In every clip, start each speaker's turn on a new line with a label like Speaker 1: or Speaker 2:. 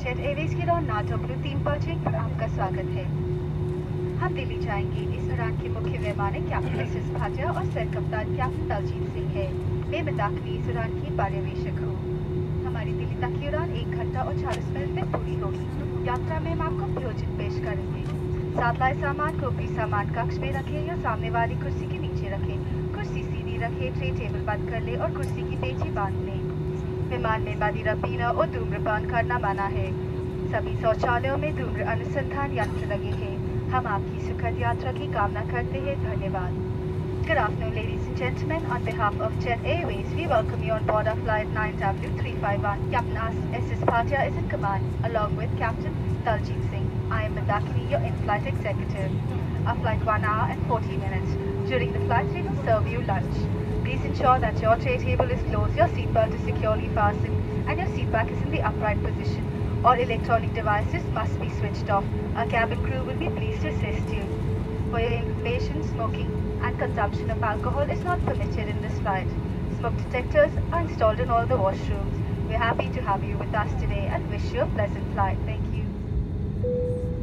Speaker 1: Jet Airways की उड़ान नाट W तीन पर आपका स्वागत है। हम दिल्ली जाएँगे। इस उड़ान के मुख्य वैमानिक कैप्टन एस एस भाटिया और सर कप्तान कैप्टन दलजीत सिंह है। मैं मदाखनी इस उड़ान की पर्यवेक्षक हूँ। हमारी दिल्ली तक की उड़ान एक घंटा और चालीस मिनट में पूरी होगी। यात्रा में हम आपको प्रयोजन पेश करेंगे। साथ लाए सामान को भी सामान, कक्ष में रखें या सामने वाली कुर्सी के नीचे रखें। कुर्सी सीधी रखें, ट्रे टेबल बंद कर ले और कुर्सी की पेची बाँध लें। विमान में मदिरा पीना और धूम्रपान करना मना है। सभी शौचालयों में धूम्र अनुसंधान यंत्र लगे हैं। हम आपकी सुखद यात्रा की कामना करते हैं। धन्यवाद। Good afternoon ladies and gentleman on behalf of Jet Airways we welcome you on board of flight 9W351 captain S S Bhatia is in command along with captain Daljeet Singh I am Mandakini your in flight executive A flight one hour and 40 minutes. During the flight, we will serve you lunch. Please ensure that your tray table is closed, your seatbelt is securely fastened, and your seat back is in the upright position. All electronic devices must be switched off. Our cabin crew will be pleased to assist you. For your information, smoking and consumption of alcohol is not permitted in this flight. Smoke detectors are installed in all the washrooms. We're happy to have you with us today and wish you a pleasant flight. Thank you.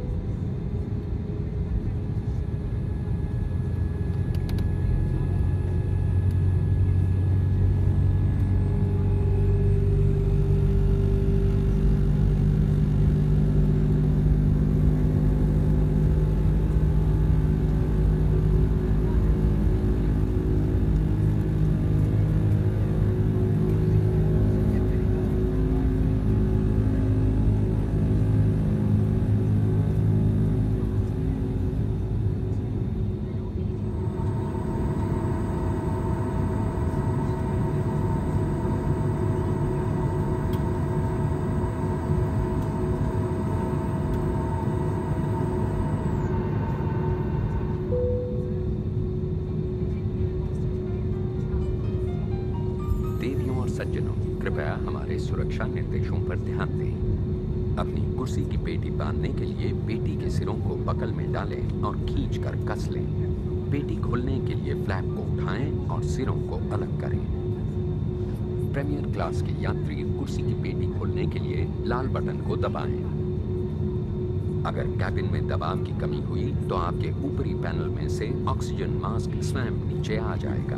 Speaker 2: सज्जनों, कृपया हमारे सुरक्षा निर्देशों पर ध्यान दें। अपनी कुर्सी की पेटी बांधने के लिए पेटी के सिरों को बकल में डालें और खींच कर कस लें। पेटी खोलने के लिए फ्लैप को उठाएँ और सिरों को अलग करें। प्रीमियर क्लास के यात्री कुर्सी की पेटी खोलने के लिए लाल बटन को दबाएँ। अगर कैबिन में दबाव की कमी हुई तो आपके ऊपरी पैनल में से ऑक्सीजन मास्क स्वयं नीचे आ जाएगा।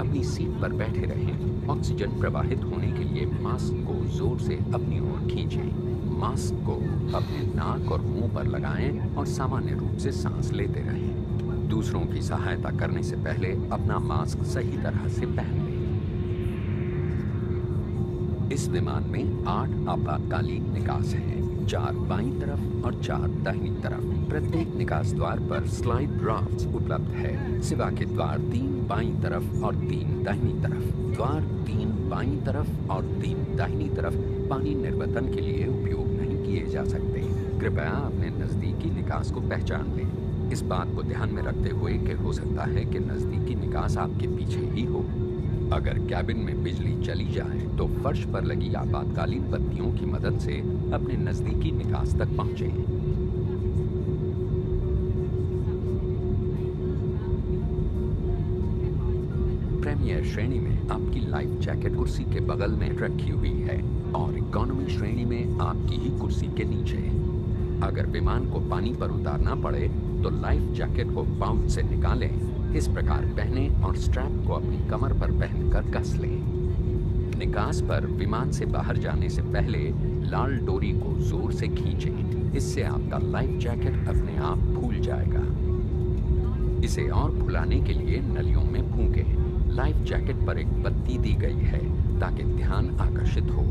Speaker 2: अपनी सीट पर बैठे रहें। ऑक्सीजन प्रवाहित होने के लिए मास्क को ज़ोर से अपनी ओर खींचें। मास्क को अपने नाक और मुँह पर लगाएँ और सामान्य रूप से सांस लेते रहें। दूसरों की सहायता करने से पहले अपना मास्क सही तरह से पहन लें। इस विमान में आठ आपातकालीन निकास हैं। चार बाई तरफ़ और चार दाहिनी तरफ़। प्रत्येक निकास द्वार पर स्लाइड ड्राफ्ट्स उपलब्ध है। सिवा के द्वार तीन बाई तरफ़ और तीन दाहिनी तरफ़। द्वार तीन बाई तरफ़ और तीन दाहिनी तरफ़ पानी निर्वतन के लिए उपयोग नहीं किए जा सकते। कृपया अपने नजदीकी निकास को पहचान लें। इस बात को ध्यान में रखते हुए कि हो सकता है कि नजदीकी निकास आपके पीछे ही हो। अगर कैबिन में बिजली चली जाए तो फर्श पर लगी आपातकालीन बत्तियों की मदद से अपने नजदीकी निकास तक पहुंचें। प्रीमियर श्रेणी में आपकी लाइफ जैकेट कुर्सी के बगल में रखी हुई है और इकोनॉमी श्रेणी में आपकी ही कुर्सी के नीचे। अगर विमान को पानी पर उतारना पड़े तो लाइफ जैकेट को पाउच से निकालें। इस प्रकार पहने और स्ट्रैप को अपनी कमर पर पहनकर कस लें। निकास पर विमान से बाहर जाने से पहले लाल डोरी को ज़ोर से खींचें। इससे आपका लाइफ जैकेट अपने आप फूल जाएगा। इसे और फुलाने के लिए नलियों में फूकें। लाइफ जैकेट पर एक बत्ती दी गई है ताकि ध्यान आकर्षित हो।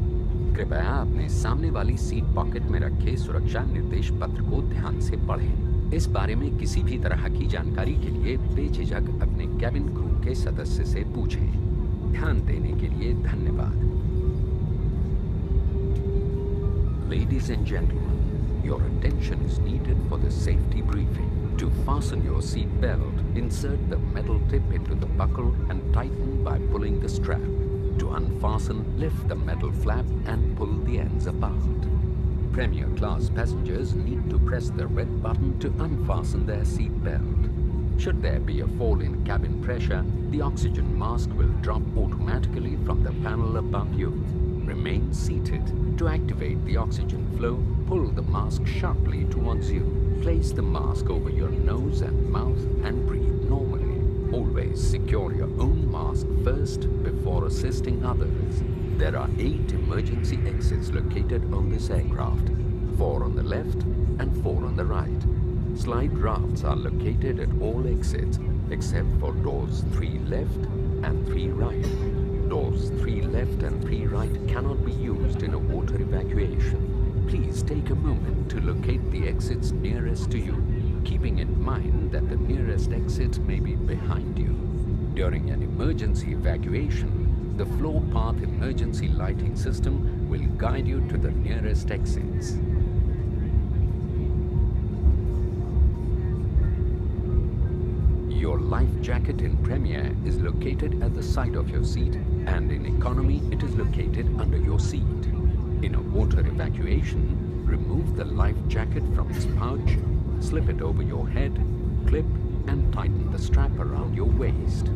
Speaker 2: कृपया अपने सामने वाली सीट पॉकेट में रखे सुरक्षा निर्देश पत्र को ध्यान से पढ़ें। इस बारे में किसी भी तरह की जानकारी के लिए बेझिझक अपने कैबिन क्रू के सदस्य से पूछें ध्यान देने के लिए धन्यवाद Ladies and gentlemen, your attention is needed for the safety briefing. To fasten your seat belt, insert the metal tip into the buckle and tighten by pulling the strap. To unfasten, lift the metal flap and pull the ends apart. Premier class passengers need to press the red button to unfasten their seat belt. Should there be a fall in cabin pressure, the oxygen mask will drop automatically from the panel above you. Remain seated. To activate the oxygen flow, pull the mask sharply towards you. Place the mask over your nose and mouth and breathe normally. Always secure your own mask first before assisting others. There are eight emergency exits located on this aircraft, four on the left and four on the right. Slide rafts are located at all exits except for doors 3 left and 3 right. Doors 3 left and 3 right cannot be used in a water evacuation. Please take a moment to locate the exits nearest to you, keeping in mind that the nearest exit may be behind you. During an emergency evacuation, the floor path emergency lighting system will guide you to the nearest exits. Your life jacket in Premier is located at the side of your seat and in economy it is located under your seat. In a water evacuation, remove the life jacket from its pouch, slip it over your head, clip and tighten the strap around your waist.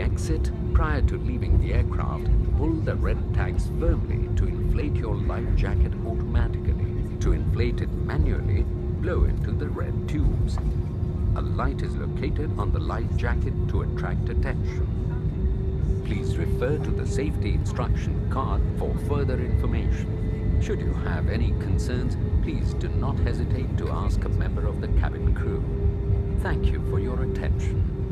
Speaker 2: Exit, prior to leaving the aircraft, pull the red tags firmly to inflate your life jacket automatically. To inflate it manually, blow into the red tubes. A light is located on the life jacket to attract attention. Please refer to the safety instruction card for further information. Should you have any concerns, please do not hesitate to ask a member of the cabin crew. Thank you for your attention.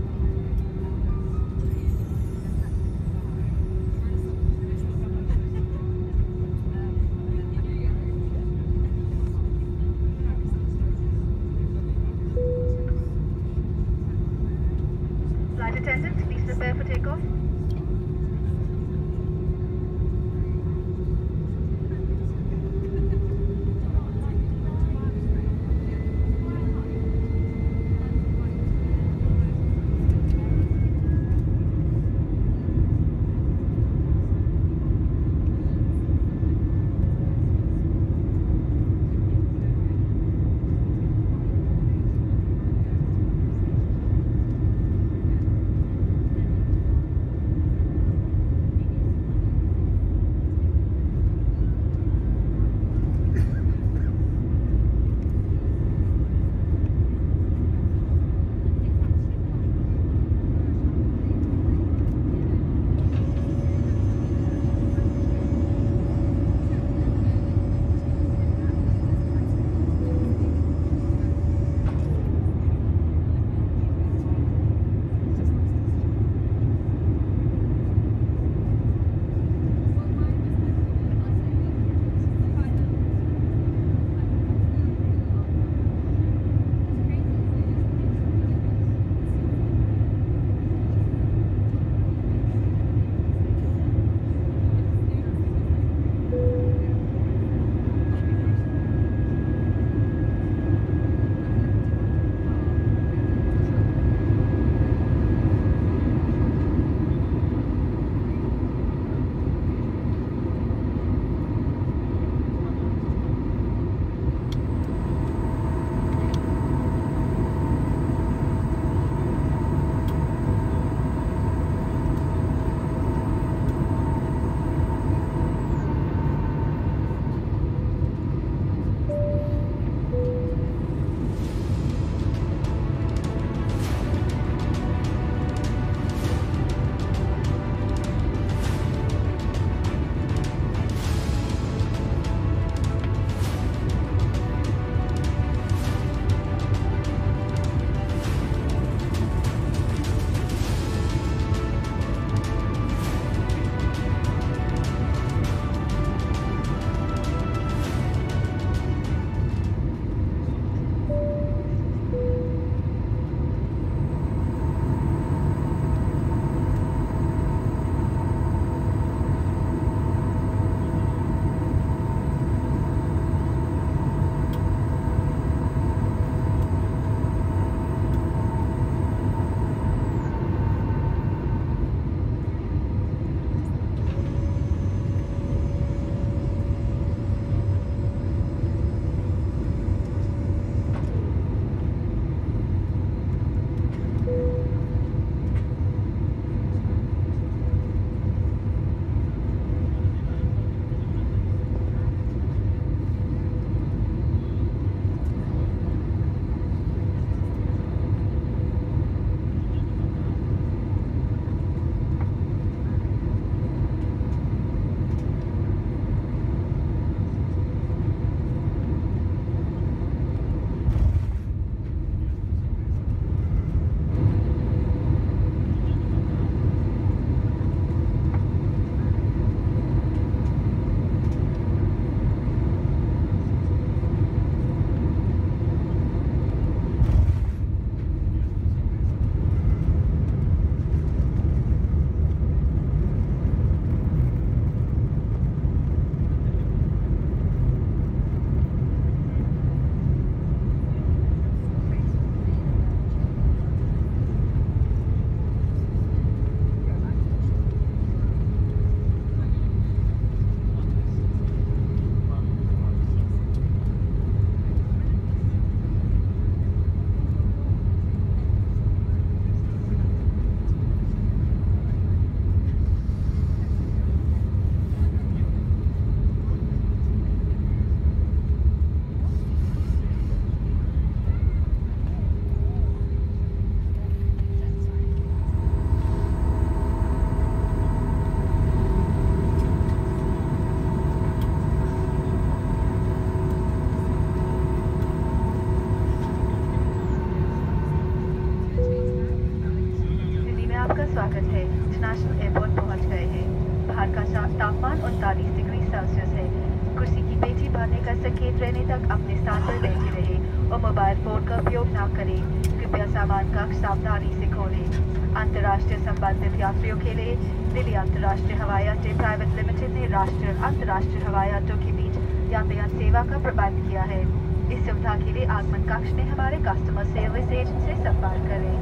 Speaker 1: करें। कृपया सामान कक्ष सावधानी से खोलें। अंतर्राष्ट्रीय संबंधित यात्रियों के लिए दिल्ली अंतर्राष्ट्रीय हवाई अड्डे प्राइवेट लिमिटेड ने राष्ट्रीय अंतर्राष्ट्रीय हवाई अड्डों के बीच यातायात सेवा का प्रबंध किया है। इस सुविधा के लिए आगमन कक्ष में हमारे कस्टमर सर्विस एजेंट से संपर्क करें।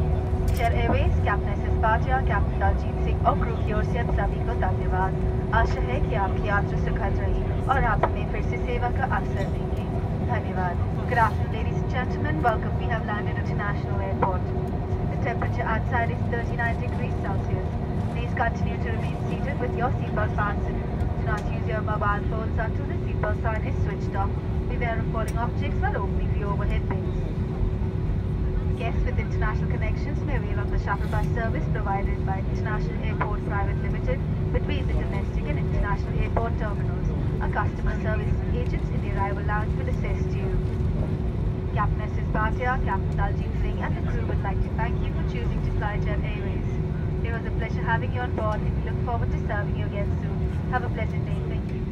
Speaker 1: Jet Airways captain S Bhatia captain Daljeet Singh और क्रू की ओर से आप सभी को धन्यवाद। आशा है कि आपकी यात्रा सुखद रही और आप हमें फिर से सेवा का अवसर देंगे। Good afternoon, ladies and gentlemen. Welcome. We have landed at International Airport. The temperature outside is 39 degrees Celsius. Please continue to remain seated with your seatbelt fastened. Do not use your mobile phones until the seatbelt sign is switched off. Beware of falling objects while opening the overhead bins. Guests with international connections may avail on the shuttle bus service provided by International Airport Private Limited between the domestic and international airport terminals. A customer service agent in the arrival lounge will assist you. Captain S.S. Bhatia, Captain Daljit Singh and the crew would like to thank you for choosing to fly Jet Airways. It was a pleasure having you on board and we look forward to serving you again soon. Have a pleasant day. Thank you.